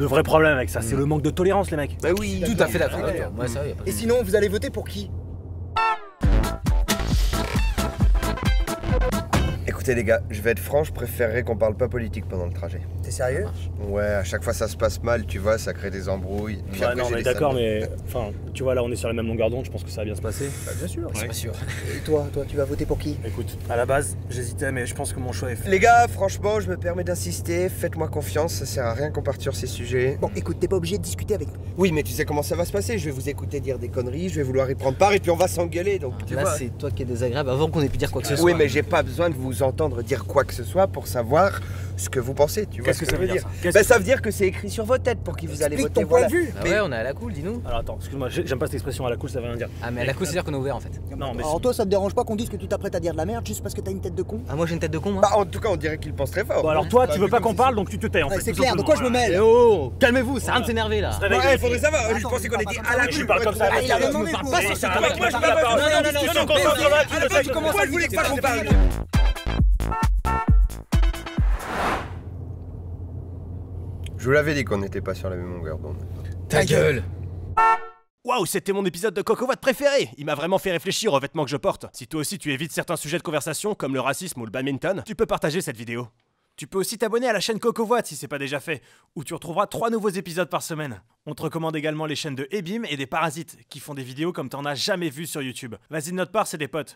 Le vrai problème avec ça, c'est le manque de tolérance, les mecs. Bah oui, Tout à fait. d'accord avec toi. Moi, ça, y a pas de- Et sinon, vous allez voter pour qui? Écoutez les gars, je vais être franc, je préférerais qu'on parle pas politique pendant le trajet. T'es sérieux? Ouais, à chaque fois ça se passe mal, tu vois, ça crée des embrouilles. Puis Ouais, après, non, j'ai mais des d'accord, mais. Enfin, tu vois, là, on est sur la même longueur d'onde, je pense que ça va bien se passer. Bah bien sûr. C'est pas sûr. Et toi, toi, tu vas voter pour qui? Écoute, à la base, j'hésitais, mais je pense que mon choix est fait. Les gars, franchement, je me permets d'insister, faites-moi confiance, ça sert à rien qu'on parte sur ces sujets. Bon, écoute, t'es pas obligé de discuter avec nous. Oui, mais tu sais comment ça va se passer, je vais vous écouter dire des conneries, je vais vouloir y prendre part et puis on va s'engueuler, donc tu Là, vois. c'est toi qui es désagréable avant qu'on ait pu dire quoi que ce soit. Oui, mais j'ai pas besoin de vous entendre dire quoi que ce soit pour savoir ce que vous pensez, tu vois Qu'est-ce ce que ça veut dire, ça Bah, ça veut dire que c'est écrit sur vos têtes pour qui vous allez voter, ton point de vue. Ah Mais- ouais, on est à la cool, dis-nous. Alors attends, excuse-moi, j'ai- j'aime pas cette expression à la cool, ça veut rien dire. Ah, mais à la cool, c'est-à-dire qu'on est ouvert en fait. Non, mais. Alors toi, ça te dérange pas qu'on dise que tu t'apprêtes à dire de la merde juste parce que t'as une tête de con Ah, moi j'ai une tête de con, moi. Bah, en tout cas, on dirait qu'il pense très fort. Bon, alors toi, Bah, tu veux pas qu'on parle, donc tu te tais en fait. C'est clair, de quoi je me mêle Eh oh Calmez-vous, c'est rien de s'énerver là. Ouais, faudrait savoir, je pensais qu'on était à la comme Je cool. parle comme ça Ah, ça je Non, non, non, non, non, je. Je vous l'avais dit qu'on n'était pas sur la même longueur d'onde. Ta gueule Waouh, c'était mon épisode de Coco Watt préféré Il m'a vraiment fait réfléchir aux vêtements que je porte. Si toi aussi tu évites certains sujets de conversation comme le racisme ou le badminton, tu peux partager cette vidéo. Tu peux aussi t'abonner à la chaîne Coco Watt si c'est pas déjà fait, où tu retrouveras trois nouveaux épisodes par semaine. On te recommande également les chaînes de Ebim et des Parasites, qui font des vidéos comme t'en as jamais vu sur YouTube. Vas-y de notre part, c'est des potes.